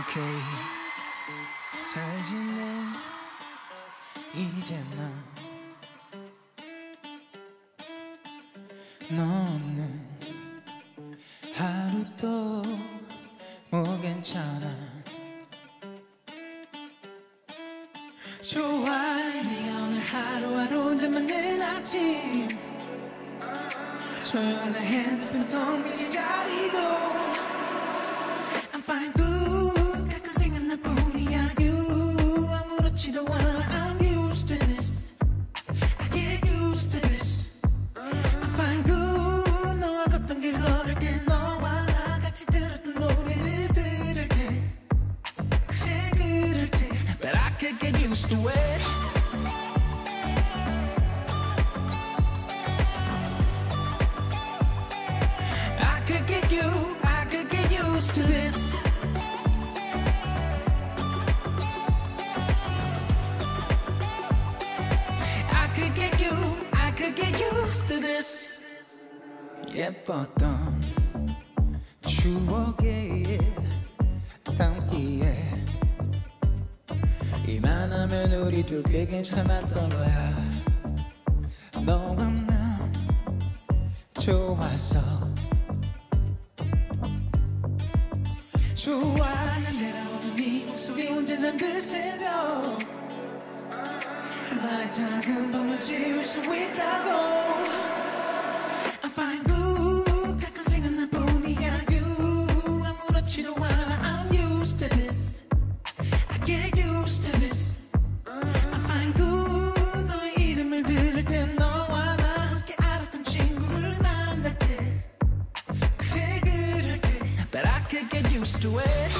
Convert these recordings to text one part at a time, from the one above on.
okay 잘 지내. 이제 난너 없는 하루도 뭐 괜찮아? 좋아 네가 오늘 하루하루 혼자 만든 아침. 조용한 내 핸드폰 텅빈이 자리도 I'm fine could get used to it I could get you, I could get used to this. I could get you, I could get used to this. 예뻤던 추억에 담기에 이만하면 우리 둘 꽤 괜찮았던 거야. 너와 나 좋았어. 난 내려오는 네 목소리 혼자 잠들 새벽. 나의 작은 밤을 지울 수 있다고. I'm used to it.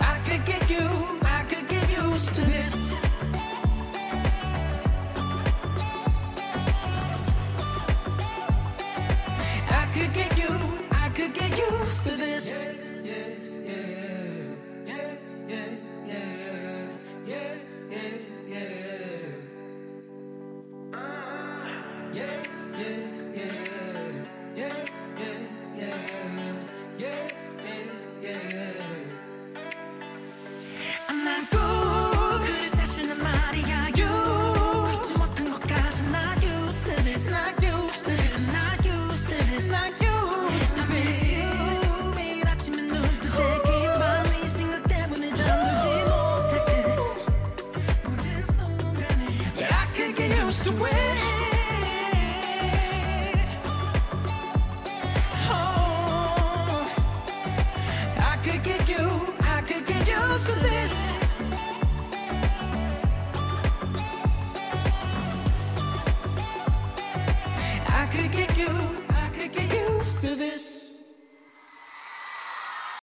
I could get you, I could get used to this. I could get you, to it Oh, I could get you, I could get used to this. I could get you, I could get used to this.